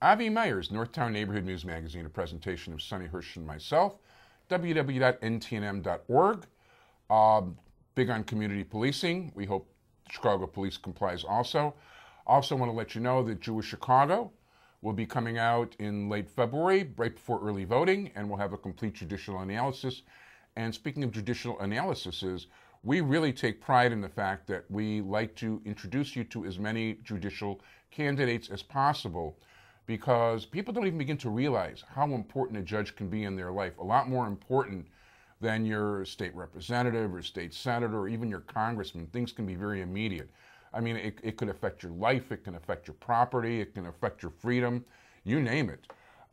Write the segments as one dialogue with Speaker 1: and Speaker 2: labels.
Speaker 1: Avi Meyers, Northtown Neighborhood News Magazine, a presentation of Sonny Hirsch and myself, www.ntnm.org. Um, big on community policing. We hope Chicago Police complies also. Also, want to let you know that Jewish Chicago will be coming out in late February, right before early voting, and we'll have a complete judicial analysis. And speaking of judicial analyses, we really take pride in the fact that we like to introduce you to as many judicial candidates as possible because people don't even begin to realize how important a judge can be in their life. A lot more important than your state representative or state senator or even your congressman. Things can be very immediate. I mean, it, it could affect your life, it can affect your property, it can affect your freedom, you name it.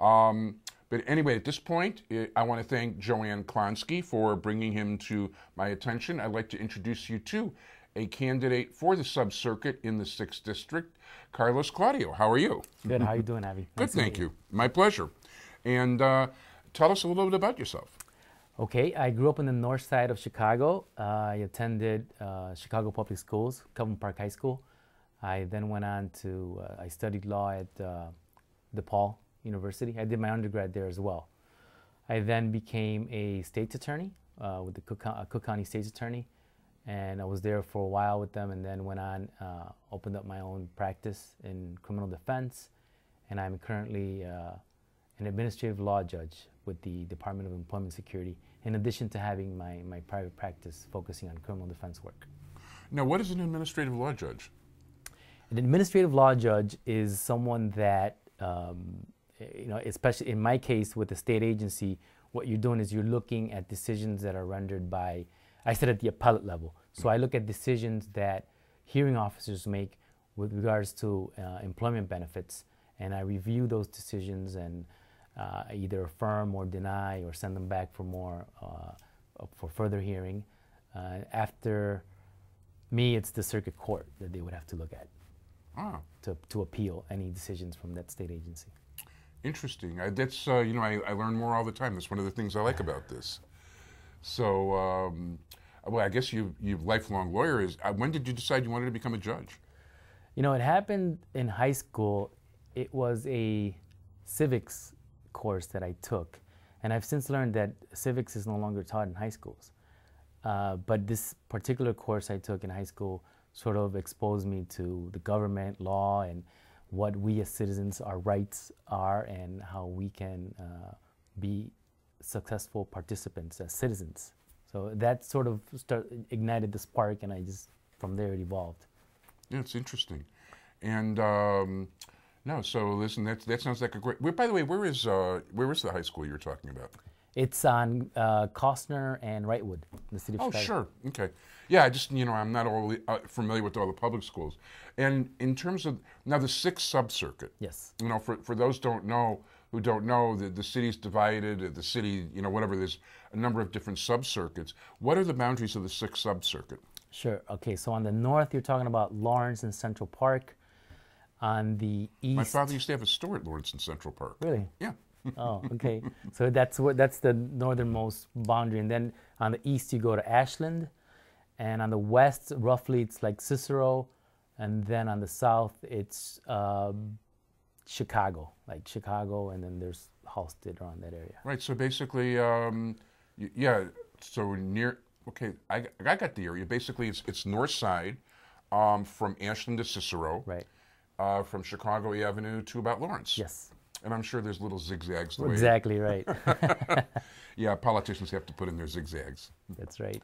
Speaker 1: Um, but anyway, at this point, it, I want to thank Joanna Klonsky for bringing him to my attention. I'd like to introduce you to a candidate for the sub circuit in the 6th District, Carlos Claudio. How are you?
Speaker 2: Good. How are you doing, Abby?
Speaker 1: Good, thank you. you. My pleasure. And uh, tell us a little bit about yourself.
Speaker 2: Okay, I grew up in the north side of Chicago. Uh, I attended uh, Chicago Public Schools, Kelvyn Park High School. I then went on to, uh, I studied law at uh, DePaul University. I did my undergrad there as well. I then became a state's attorney uh, with the Cook, uh, Cook, County State's Attorney, and I was there for a while with them and then went on, opened up my own practice in criminal defense, and I'm currently an administrative law judge with the Department of Employment Security, in addition to having my, my private practice focusing on criminal defense work.
Speaker 1: Now, what is an administrative law judge?
Speaker 2: An administrative law judge is someone that, um, you know, especially in my case with the state agency, what you're doing is you're looking at decisions that are rendered by, I said at the appellate level. So I look at decisions that hearing officers make with regards to uh, employment benefits, and I review those decisions and uh, either affirm or deny or send them back for more uh, for further hearing. Uh, after me, it's the circuit court that they would have to look at ah. to, to appeal any decisions from that state agency.
Speaker 1: Interesting. I, that's uh, you know I, I, learn more all the time. That's one of the things I like about this. So, um, well, I guess you you lifelong lawyer is. Uh, when did you decide you wanted to become a judge?
Speaker 2: You know, it happened in high school. It was a civics course that I took. And I've since learned that civics is no longer taught in high schools. Uh, but this particular course I took in high school sort of exposed me to the government, law, and what we as citizens, our rights are, and how we can uh, be successful participants as citizens. So that sort of start, ignited the spark, and I just, from there, it evolved.
Speaker 1: Yeah, it's interesting. And um, no, so listen, that that sounds like a great. By the way, where is uh, where is the high school you're talking about?
Speaker 2: It's on uh, Kostner and Wrightwood, the city of
Speaker 1: oh,
Speaker 2: Chicago.
Speaker 1: sure. Okay. Yeah, I just you know I'm not all uh, familiar with all the public schools, and in terms of now the sixth sub circuit.
Speaker 2: Yes.
Speaker 1: You know, for for those don't know who don't know that the city's divided. The city, you know, whatever. There's a number of different sub circuits. What are the boundaries of the sixth sub circuit?
Speaker 2: Sure. Okay. So on the north, you're talking about Lawrence and Central Park on the east.
Speaker 1: My father used to have a store at Lawrence and Central Park.
Speaker 2: Really?
Speaker 1: Yeah.
Speaker 2: oh, okay. So that's what that's the northernmost boundary, and then on the east you go to Ashland, and on the west, roughly it's like Cicero, and then on the south it's uh, Chicago, like Chicago, and then there's Halsted around that area.
Speaker 1: Right. So basically, um, yeah. So near. Okay, I, I got the area. Basically, it's it's north side, um, from Ashland to Cicero.
Speaker 2: Right
Speaker 1: uh, from Chicago Avenue to about Lawrence.
Speaker 2: Yes.
Speaker 1: And I'm sure there's little zigzags.
Speaker 2: The exactly right.
Speaker 1: yeah, politicians have to put in their zigzags.
Speaker 2: That's right.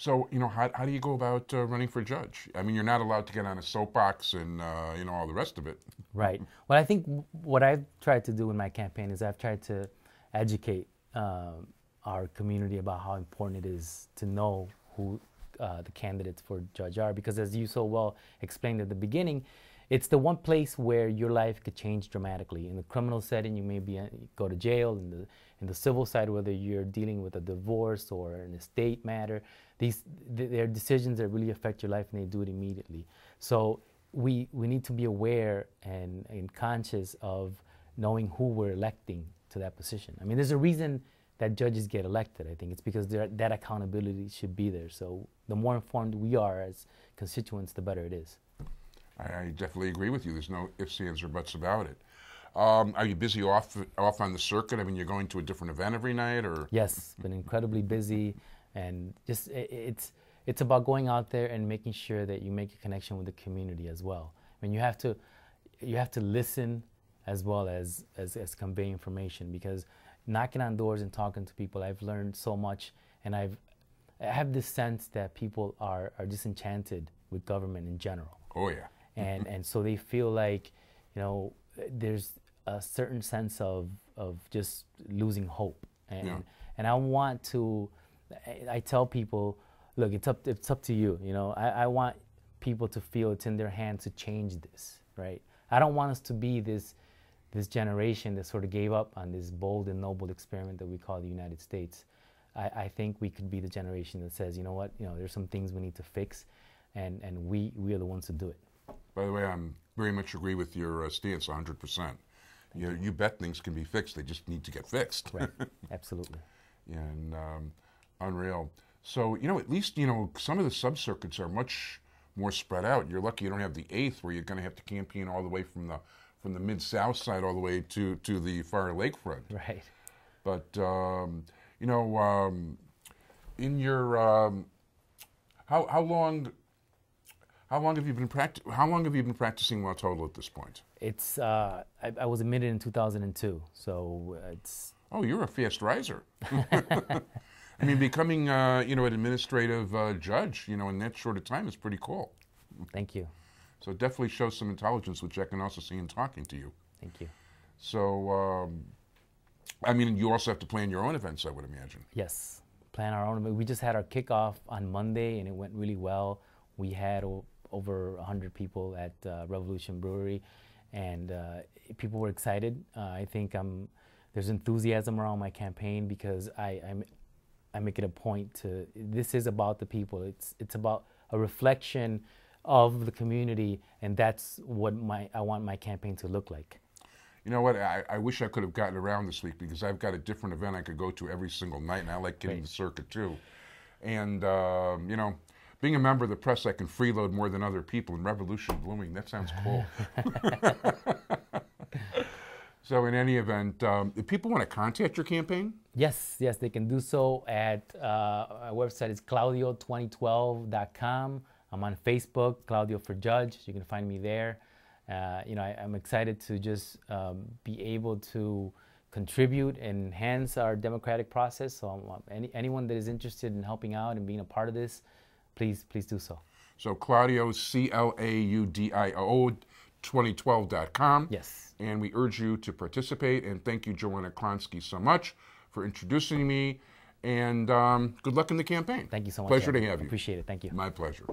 Speaker 1: So, you know, how, how do you go about uh, running for judge? I mean, you're not allowed to get on a soapbox and, uh, you know, all the rest of it.
Speaker 2: Right. Well, I think what I've tried to do in my campaign is I've tried to educate um, our community about how important it is to know who uh, the candidates for judge are. Because as you so well explained at the beginning, it's the one place where your life could change dramatically. In the criminal setting, you may be uh, go to jail. In the in the civil side, whether you're dealing with a divorce or an estate matter, these th- there are decisions that really affect your life, and they do it immediately. So we we need to be aware and, and conscious of knowing who we're electing to that position. I mean, there's a reason that judges get elected. I think it's because that accountability should be there. So the more informed we are as constituents, the better it is.
Speaker 1: I, I, definitely agree with you. There's no ifs, ands, or buts about it. Um, are you busy off off on the circuit? I mean, you're going to a different event every night, or
Speaker 2: Yes, been incredibly busy, and just i it's it's about going out there and making sure that you make a connection with the community as well. I mean, you have to you have to listen as well as as, as convey information because knocking on doors and talking to people, I've learned so much, and I've I have this sense that people are are disenchanted with government in general
Speaker 1: oh yeah,
Speaker 2: and and so they feel like you know there's a certain sense of of just losing hope. And
Speaker 1: Yeah.
Speaker 2: and I want to I, I tell people look it's up it's up to you you know? I, I want people to feel it's in their hands to change this right? I don't want us to be this this generation that sort of gave up on this bold and noble experiment that we call the United States. I, I think we could be the generation that says you know what? You know there's some things we need to fix and and we we are the ones to do it
Speaker 1: By the way, I'm very much agree with your uh, stance 100%. You, you bet things can be fixed, they just need to get fixed.
Speaker 2: Right. Absolutely.
Speaker 1: and um, unreal. So, you know, at least, you know, some of the sub-circuits are much more spread out. You're lucky you don't have the 8th where you're going to have to campaign all the way from the from the mid-south side all the way to, to the far lakefront.
Speaker 2: Right.
Speaker 1: But, um, you know, um, in your, um, how, how long, how long have you been practi- how long have you been practicing law total at this point?
Speaker 2: It's uh, I, I was admitted in 2002, so it's
Speaker 1: Oh, you're a fast riser. I mean, becoming, uh, you know, an administrative uh, judge, you know, in that short of time is pretty cool.
Speaker 2: thank you,
Speaker 1: So it definitely shows some intelligence, which I can also see in talking to you.
Speaker 2: thank you.
Speaker 1: So, um, I mean, you also have to plan your own events, I would imagine.
Speaker 2: Yes, plan our own. We just had our kickoff on Monday, and it went really well. We had over 100 people at uh, Revolution Brewery, and uh, people were excited. Uh, I think um, there's enthusiasm around my campaign because I, I'm, I make it a point to. This is about the people. It's it's about a reflection of the community, and that's what my I want my campaign to look like.
Speaker 1: You know what? I, I wish I could have gotten around this week because I've got a different event I could go to every single night, and I like getting
Speaker 2: Right.
Speaker 1: the circuit too. And, um, you know, being a member of the press, I can freeload more than other people. And Revolution Blooming, that sounds cool. so, in any event, um, if people want to contact your campaign,
Speaker 2: Yes, yes, they can do so at uh, our website is claudio2012.com. I'm on Facebook, Claudio for Judge. You can find me there. Uh, you know, I, I'm excited to just um, be able to contribute and enhance our democratic process. So, um, any, anyone that is interested in helping out and being a part of this, please, please do so.
Speaker 1: so Claudio, C L A U D I O, 2012.com.
Speaker 2: Yes.
Speaker 1: And we urge you to participate. And thank you, Joanna Klonsky, so much for introducing me. And um, good luck in the campaign.
Speaker 2: Thank you so much.
Speaker 1: Pleasure to have you.
Speaker 2: Appreciate it. Thank you.
Speaker 1: My pleasure.